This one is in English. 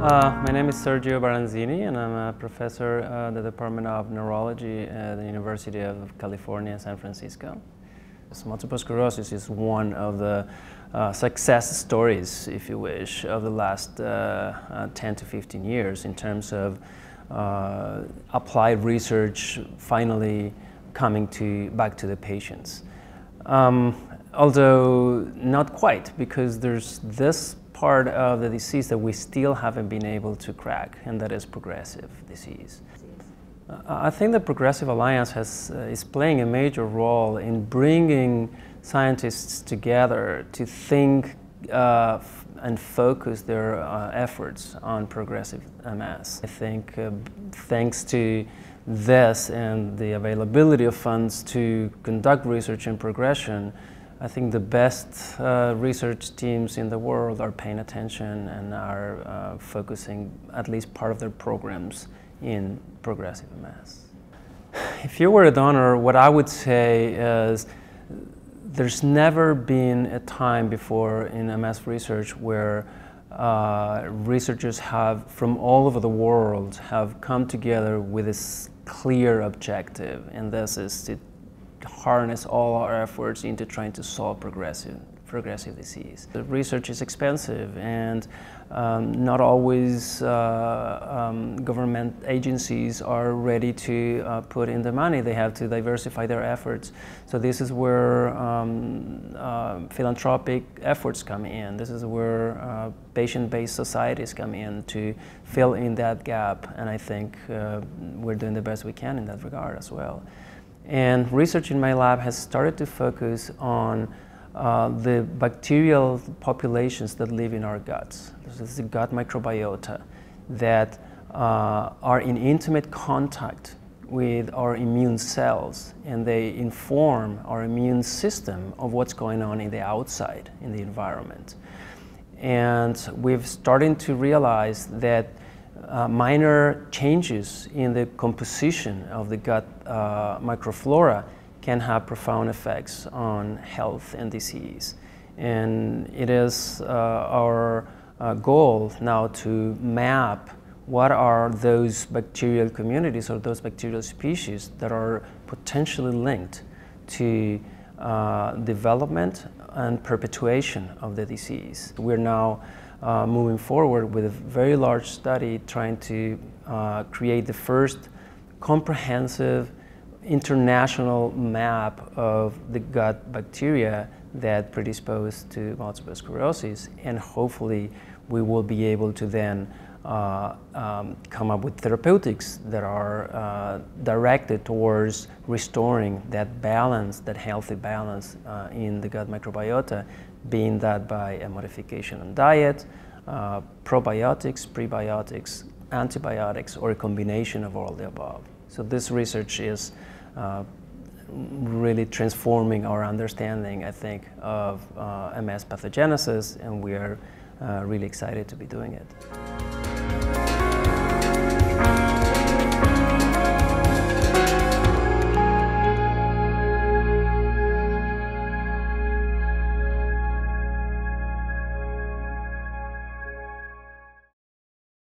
Uh, my name is Sergio Baranzini, and I'm a professor at the Department of Neurology at the University of California, San Francisco. Multiple sclerosis is one of the uh, success stories, if you wish, of the last uh, uh 10 to 15 years in terms of uh, applied research finally coming to back to the patients. Um, although not quite, because there's this part of the disease that we still haven't been able to crack, and that is progressive disease. I think the Progressive Alliance has, uh, is playing a major role in bringing scientists together to think uh, and focus their uh, efforts on progressive MS. I think uh, thanks to this and the availability of funds to conduct research in progression, I think the best uh, research teams in the world are paying attention and are uh, focusing at least part of their programs in progressive MS. If you were a donor, what I would say is there's never been a time before in MS research where uh, researchers have from all over the world have come together with this clear objective, and this is to harness all our efforts into trying to solve progressive, progressive disease. The research is expensive and um, not always uh, um, government agencies are ready to uh, put in the money. They have to diversify their efforts. So this is where um, uh, philanthropic efforts come in. This is where uh, patient-based societies come in to fill in that gap. And I think uh, we're doing the best we can in that regard as well. And research in my lab has started to focus on uh, the bacterial populations that live in our guts. This is the gut microbiota that uh, are in intimate contact with our immune cells and they inform our immune system of what's going on in the outside, in the environment. And we've started to realize that uh, minor changes in the composition of the gut uh, microflora can have profound effects on health and disease. And it is uh, our uh, goal now to map what are those bacterial communities or those bacterial species that are potentially linked to uh, development and perpetuation of the disease. We're now uh, moving forward with a very large study trying to uh, create the first comprehensive international map of the gut bacteria that predispose to multiple sclerosis and hopefully we will be able to then uh, um, come up with therapeutics that are uh, directed towards restoring that balance, that healthy balance uh, in the gut microbiota, being that by a modification on diet, uh, probiotics, prebiotics, antibiotics, or a combination of all the above. So this research is uh, really transforming our understanding, I think, of uh, MS pathogenesis, and we are really excited to be doing it.